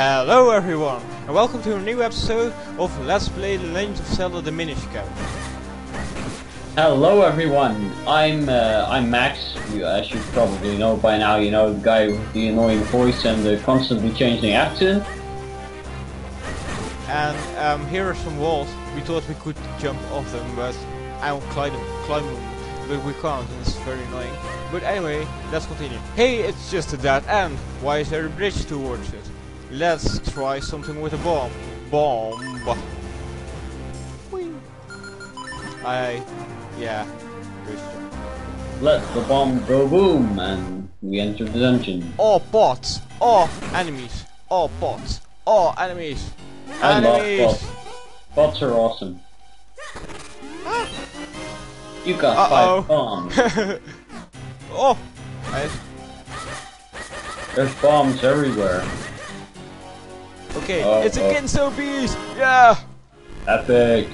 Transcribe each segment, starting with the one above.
Hello everyone, and welcome to a new episode of Let's Play The Legend of Zelda The Minish Cap. Hello everyone, I'm uh, I'm Max. You, as you probably know by now, you know the guy with the annoying voice and the constantly changing accent. And um, here are some walls. We thought we could jump off them, but I will climb, climb them, but we can't, and it's very annoying. But anyway, let's continue. Hey, it's just a dead end. Why is there a bridge towards it? Let's try something with a bomb. Bomb. Whee. I, yeah. Let the bomb go boom, and we enter the dungeon. All bots, all enemies, all bots, all enemies, I love enemies. bots. Bots are awesome. You got Uh-oh. five bombs. oh, I, There's bombs everywhere. Okay, Oh, it's uh. a oh. Ginso beast. Yeah. Epic.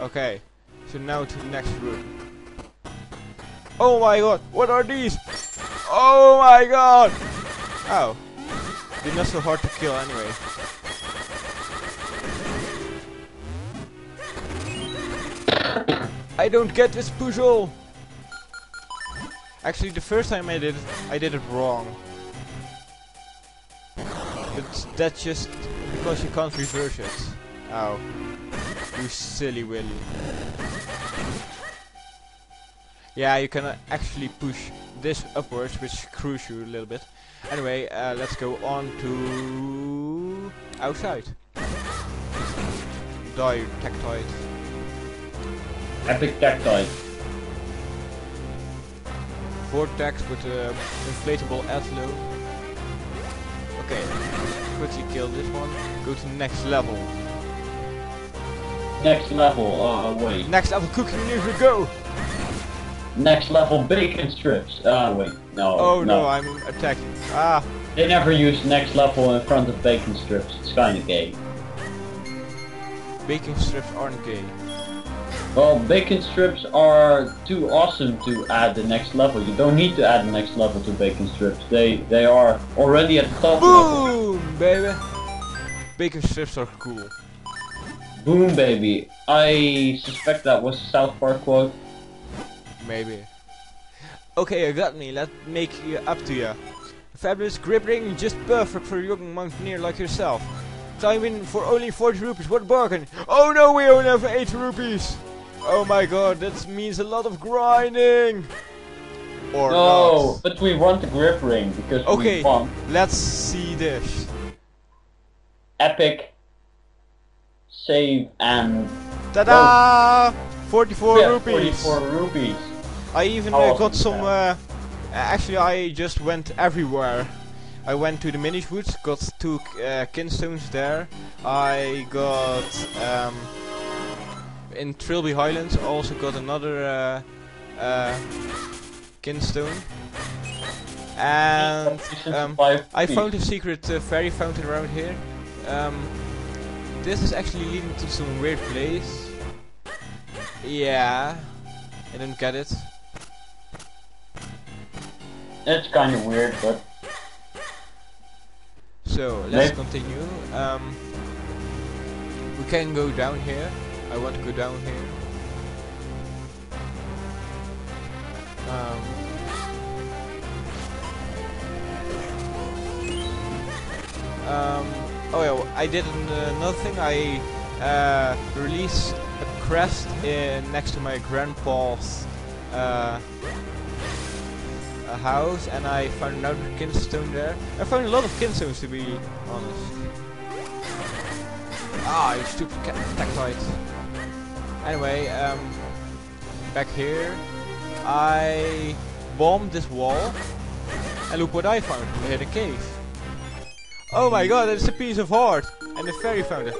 Okay, so now to the next room. Oh my god, what are these? Oh my god! Oh, they're not so hard to kill anyway. I don't get this puzzle! Actually, the first time I did it, I did it wrong. But that's just because you can't reverse it. Oh. You silly Willy. Yeah, you can uh, actually push this upwards, which screws you a little bit. Anyway, uh, let's go on to outside. Die, you tektite. Epic tactile. Vortex with uh, inflatable Atlo. Okay, quickly kill this one. Go to the next level. Next level. Oh wait. Next level cooking news we go! Next level bacon strips. Ah wait. No. Oh no, I'm attacked. Ah, They never use next level in front of bacon strips. It's kinda gay. bacon strips aren't gay. Well, bacon strips are too awesome to add the next level. You don't need to add the next level to bacon strips. They they are already at top level. Boom, baby! Bacon strips are cool. Boom, baby. I suspect that was a South Park quote. Maybe. Okay, you got me. Let's make you up to you. Fabulous grip ring, just perfect for a young mountaineer like yourself. Climbing for only 40 rupees, what a bargain! Oh no, we only have 8 rupees! Oh my god, that means a lot of grinding! Or no, not. but we want the grip ring because Okay, we want let's see this. epic save and Ta-da! 44 yeah, rupees! 44 rupees. I even uh, got some. Uh, actually, I just went everywhere. I went to the Minish Woods, got two uh, kinstones there. I got um, in Trilby Highlands. Also got another uh, uh, kinstone. And um, I found a secret uh, fairy fountain around here. Um, this is actually leading to some weird place. Yeah, I don't get it. It's kind of weird, but So let's Maybe- continue. Um, we can go down here. I want to go down here. Um, um, oh yeah, well, I did an, another thing. I uh, released a crest in, next to my grandpa's uh, house and I found another kinstone there. I found a lot of kinstones to be honest. Ah, you stupid cat tektite. Anyway, um, back here, I bombed this wall, and look what I found. We had a cave. Oh my god, it's a piece of heart, and the fairy found it.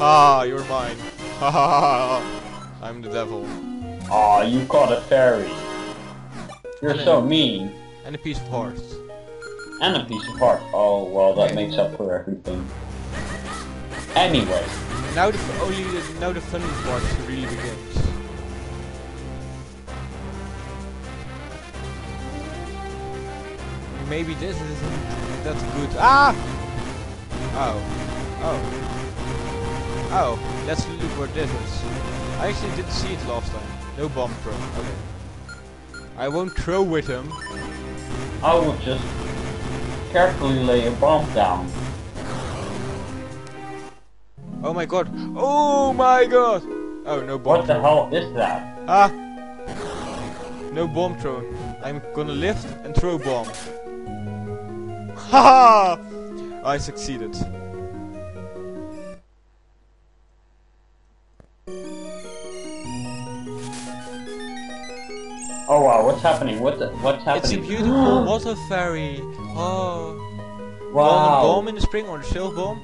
Ah, you're mine. Ha ha ha ha. I'm the devil. aw, you caught a fairy. You're so mean. And a piece of heart. And a piece of heart. Oh, well, that Okay. makes up for everything. Anyway, Now the only the, now the fun part really begins. maybe this isn't that good. Ah! Oh. Oh. Oh, let's look what this is. I actually didn't see it last time. No bomb throw. Okay. I won't throw with him. I will just carefully lay a bomb down. Oh my god. Oh my god! Oh, no bomb What the hell is that? Ah! No bomb thrown. I'm gonna lift and throw bomb. Haha! I succeeded. Oh wow, what's happening? What the, what's happening? It's a beautiful water fairy. Oh. wow. Golden bomb in the spring or the silver bomb?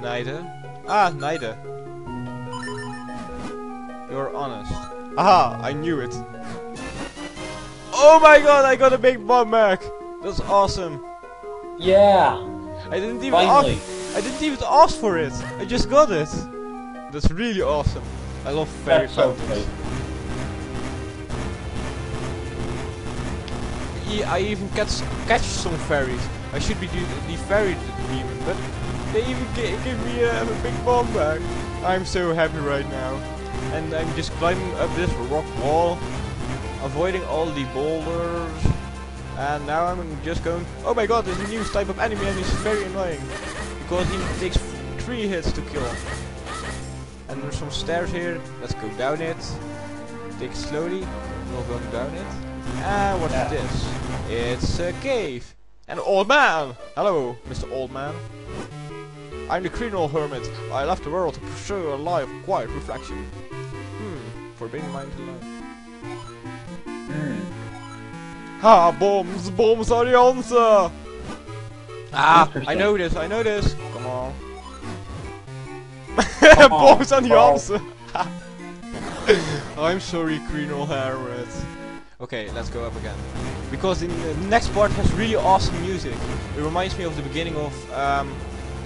Neither. Ah, neither. You're honest. Aha, I knew it. Oh my god, I got a big bomb back. That's awesome. Yeah. I didn't even Finally. ask. I didn't even ask for it. I just got it. That's really awesome. I love fairy That's fountains. I even catch catch some fairies. I should be the, the fairy demon, but they even gi- give me a, a big bomb back. I'm so happy right now, and I'm just climbing up this rock wall, avoiding all the boulders, and now I'm just going. Oh my god, there's a new type of enemy, and he's very annoying because he takes three hits to kill. And there's some stairs here. Let's go down it. Take it slowly. We're going down it. And what's Yeah. this? It's a cave. An old man! Hello, Mr. Old Man. I'm the Crenel Hermit. I left the world to pursue a life of quiet reflection. Hmm, forbidden mind to learn. Hmm. Ha! Bombs! Bombs are the answer! Ah! I know this, I know this! Come on. Come on, bombs are the bro. answer! I'm sorry, Crenel Hermit. Okay, let's go up again. Because in the next part has really awesome music. It reminds me of the beginning of um,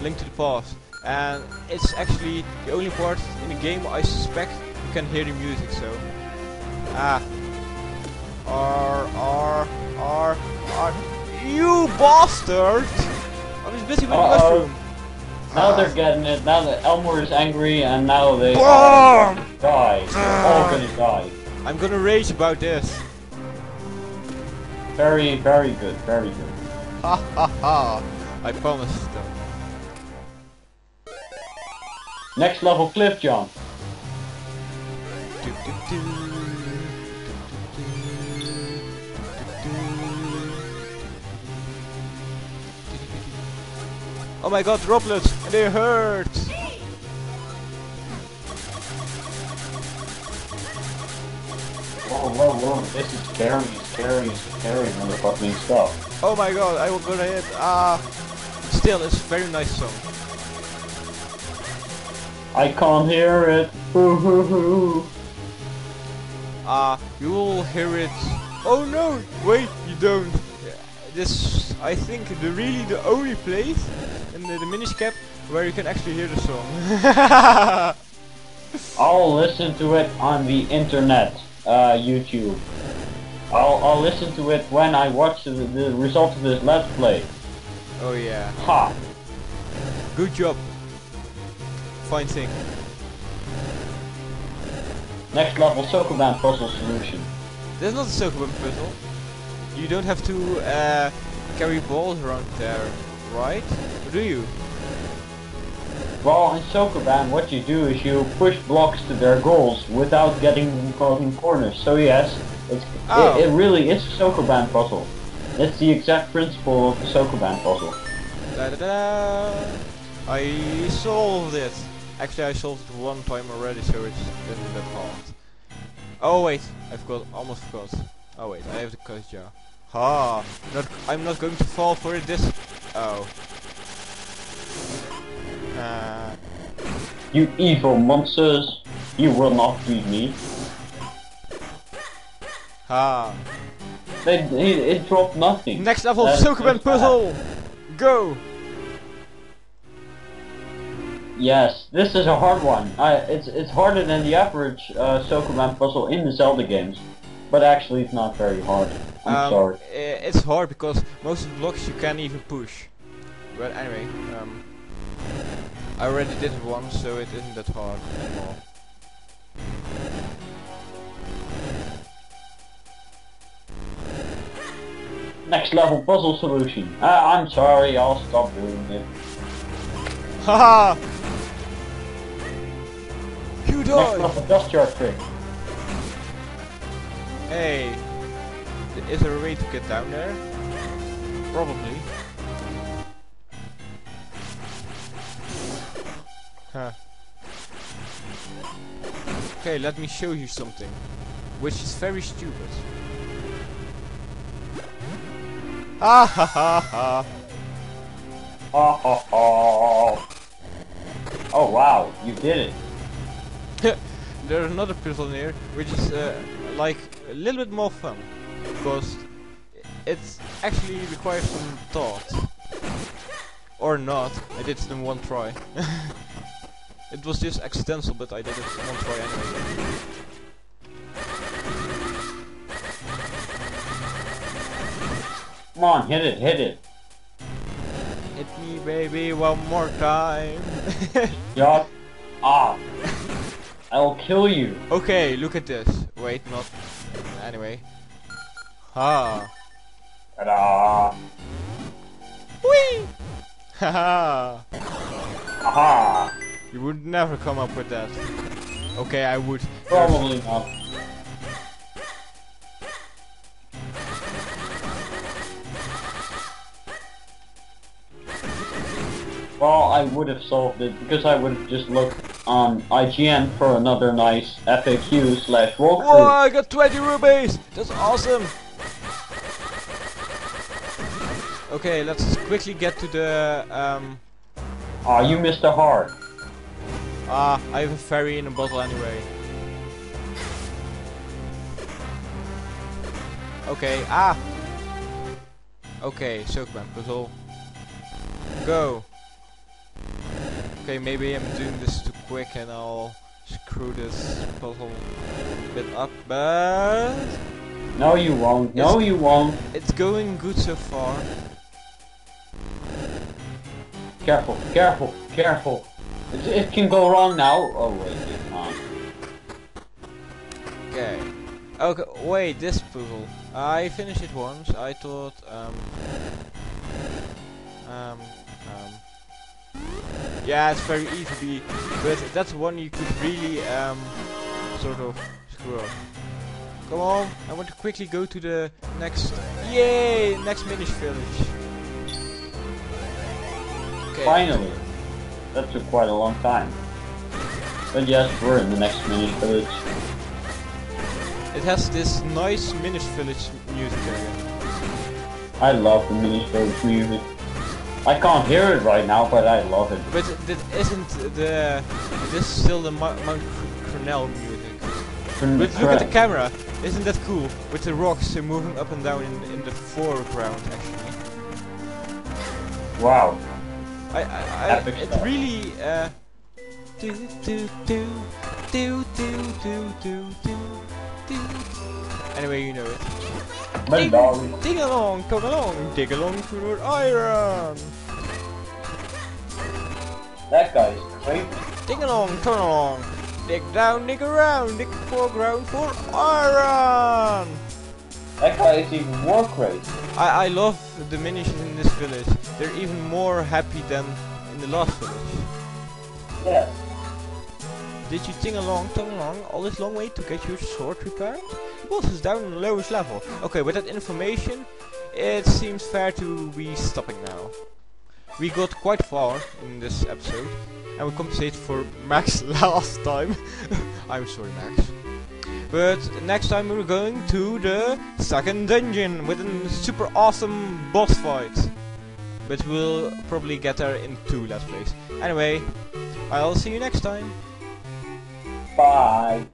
Link to the Past. And it's actually the only part in the game I suspect you can hear the music, so... Ah. R, R, R, R... You bastard! I was busy with the Uh-oh. mushroom. Now they're getting it. Now that Elmore is angry, and now they gonna die. They're all gonna die. I'm gonna rage about this. Very, very good. Very good. Ha ha ha. I promised them. Next level cliff jump. Oh my god, droplets! They hurt! Whoa, whoa, whoa. This is scary, scary, scary motherfucking stuff. Oh my god, I will go ahead. Ah! Still, it's a very nice song. I can't hear it. Ah, you will hear it. Oh no! Wait, you don't. This, I think, the really the only place in the, the Minish Cap where you can actually hear the song. I'll listen to it on the internet, uh, YouTube. I'll, I'll listen to it when I watch the, the result of this let's play. oh yeah. Ha! Good job. Fine thing. Next level Sokoban puzzle solution. There's not a Sokoban puzzle. You don't have to uh, carry balls around there, right? Or do you? Well, in Sokoban, what you do is you push blocks to their goals without getting caught in corners. So yes, it's, Oh. it, it really is a Sokoban puzzle. It's the exact principle of the Sokoban puzzle. Da da da! I solved it! Actually, I solved it one time already, so it's isn't that hard. Oh wait, I forgot, almost forgot. Oh wait, I have the code jar. Ha! Not, I'm not going to fall for it this... Oh. Uh, You evil monsters, you will not beat me. ha! They, it, it dropped nothing. Next level That's Sokoban puzzle! Go! Yes, this is a hard one. I, it's it's harder than the average uh, Sokoban puzzle in the Zelda games. But actually, it's not very hard. I'm Um, sorry. It's hard because most of the blocks you can't even push. But anyway, um, I already did it once, so it isn't that hard anymore. Next level puzzle solution. Uh, I'm sorry, I'll stop doing it. Haha! You Next died! level Gust Jar trick. Hey, is there a way to get down there? Probably. Huh. Okay, let me show you something, which is very stupid. Ah ha ha ha! Oh, oh, oh. oh wow, you did it. There's another puzzle here, which is uh, like a little bit more fun, because it actually requires some thought. Or not, I did it in one try. it was just accidental, but I did it in one try anyway. Come on, hit it, hit it. Hit me baby one more time. Yup. Ah. I'll kill you. okay, look at this. Wait, not... Anyway. Ha. Ta-da. Whee! Haha! Aha. You would never come up with that. Okay, I would. Probably not. Well, I would have solved it because I would have just looked on IGN for another nice FAQ slash Whoa, walkthrough. I got 20 rubies! That's awesome! Okay, let's quickly get to the, um... Aw, you missed a heart. Ah, I have a fairy in a bottle anyway. Okay, ah! Okay, Sokoban puzzle. Go! Okay, maybe I'm doing this too quick and I'll screw this puzzle a bit up, but... No, you won't. No, you won't. It's going good so far. Careful, careful, careful. It, it can go wrong now. Oh, wait, it can't. Okay. Okay, wait, this puzzle. I finished it once. I thought. Um, um... Yeah, it's very easy, but that's one you could really, um, sort of screw up. Come on, I want to quickly go to the next... Yay! Next Minish Village. Okay. Finally. That took quite a long time. But yes, we're in the next Minish village. It has this nice Minish Village music again. I love the Minish village music. I can't hear it right now, but I love it. But that isn't the... This is still the Mo- Mount Crenel music. But look at the camera. Isn't that cool? With the rocks moving up and down in, in the foreground, actually. Wow. I, I, I it stuff. really, uh... Do, do, do, do, do, do, do, do, do. Anyway, you know it. Ding, dog. ding along, come along, dig along through iron. That guy is crazy. Ding along, turn along. Dig down, dig around, dig foreground for iron. That guy is even more crazy. I, I love the minishes in this village. They're even more happy than in the last village. Yeah. Did you ting along, tung along, all this long way to get your sword repaired? Boss is down on the lowest level. Okay, with that information, it seems fair to be stopping now. We got quite far in this episode, and we compensate for Max last time. I'm sorry, Max. But next time we're going to the second dungeon with a super awesome boss fight. But we'll probably get there in two let's plays. Anyway, I'll see you next time. Bye.